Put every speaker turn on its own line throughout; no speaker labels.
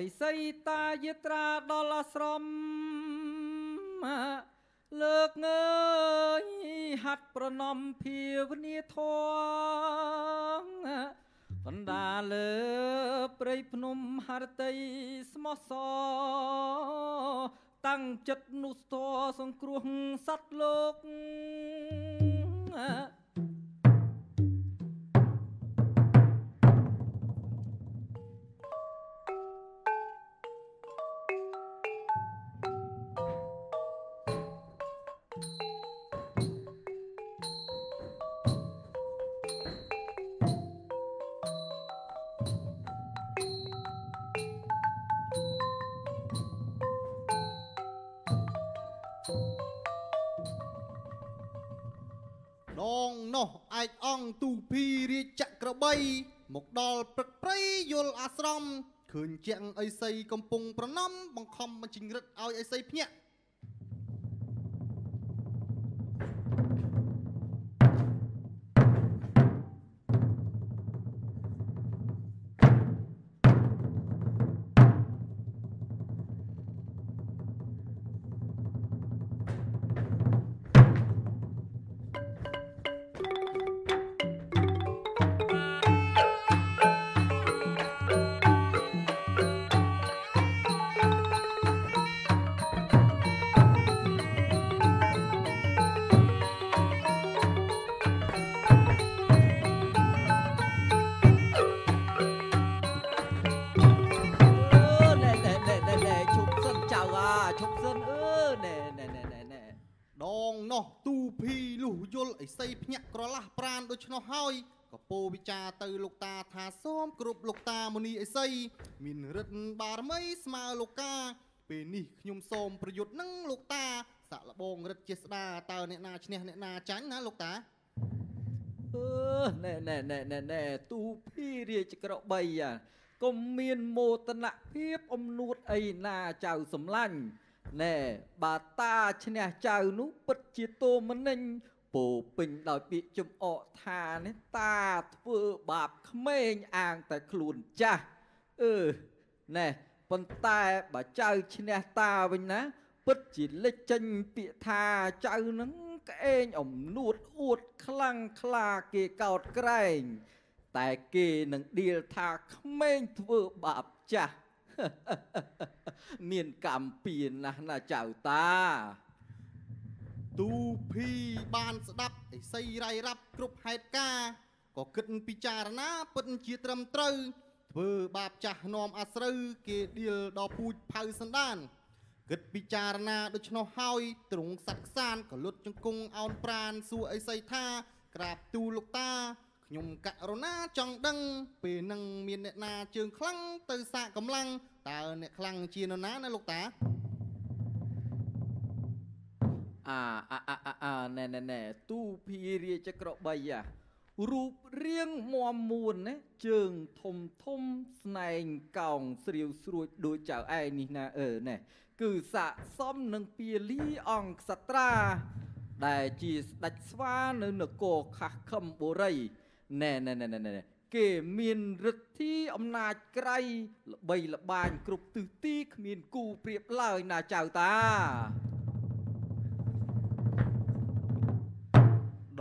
នោះអីសីតាយត្រាដល់អាស្រមលើកងើយហាត់ប្រណំភាវនាធងកណ្ដាលលើព្រៃភ្នំហរតីស្មោះសរតាំងចិត្តនោះស្ទសង្គ្រោះសត្វលោក
ដងនោះឯកអង្គទូភីរាជចក្របី មកដល់ព្រឹកព្រៃយល់អាស្រមឃើញជាងអីសីកំពុងប្រណំបង្ខំបញ្ជីងរិតឲ្យអីសីភ្ញាក់ ដងនោះទូភីលុះយល់អីសីភ្ញាក់ក្រឡាស់ប្រានដូច្នោះហើយក៏ពោវិចារទៅលោកតាថាសូមគ្រប់លោកតាមុនីអីសីមានរិទ្ធបារមីស្មើលោកតាពេលនេះខ្ញុំសូមប្រយុទ្ធនឹងលោកតាសាក់លបងរិទ្ធជាស្ដាតើអ្នកណាឈ្នះអ្នកណាចាញ់ណាលោកតា
អឺណែណែណែណែណែទូភីរាជក្របីអាកុំមានមោទនភាពអំនួតអីណាចៅសំឡាញ់ ណែបើតាឈ្នះចៅនោះពិតជាតោមនិញពោពេញដោយពាក្យចំអកថានេះតាធ្វើបាបក្មេងអាងតែខ្លួនចាស់អឺណែប៉ុន្តែបើចៅឈ្នះតាវិញណា ពិតជាលេចចេញពាក្យថាចៅនឹងក្អេងអំនួតអួតខ្លាំងខ្លាគេកោតក្រែង តែគេនឹងដៀលថាក្មេងធ្វើបាបចាស់ មានកម្មពៀនណាស់ណាចៅតា
ទូភីបានស្ដាប់អីសីរៃរាប់គ្រប់ហេតុការណ៍ក៏គិតពិចារណាពិតជាត្រឹមត្រូវធ្វើបាបចាស់នាំអាស្រូវគេដៀលដល់ពូជផៅសណ្ដានគិតពិចារណាដូច្នោះហើយទ្រង់សັດខ្សានក៏លុតជង្គង់អោនប្រានសួរអីសីថា ក្រាបទូលលោកតា ខ្ញុំករុណាចង់ដឹង ពេលនឹងមានអ្នកណាជើងខ្លាំងទៅសាកកម្លាំងតើអ្នកខ្លាំងជានរណាណាលោកតា
អាអាអាអាអាណែណែណែទូភីរាជក្របីអារូបរាងមមមួនណាជើងធំធំស្នែងកោងស្រាវស្រួចដូចចៅឯងនេះណាអឺណែគឺស័កសមនឹងពាលីអង្គក្សត្រាដែលជាស្ដេចស្វានៅនគរខាស់ខឹមបុរី ណែណែណែណែណែគេមានឫទ្ធីអំណាចក្រៃល្បីល្បាញគ្រប់ទិសទីគ្មានគូប្រៀបឡើយណាចៅតា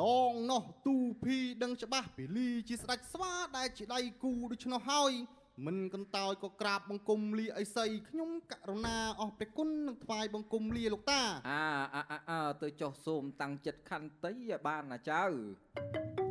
ដងនោះទូភីដឹងច្បាស់ពីលីជាស្ដេចស្វាដែលជាដៃគូដូច្នោះហើយមិនកន្តើយក៏ក្រាបបង្គំលាអីសីខ្ញុំករុណាអស់ព្រះគុណនឹងថ្វាយបង្គំលាលោកតា
អាអាអាអាទៅចុះសូមតាំងចិត្តខន្តីឲ្យបានណាចៅ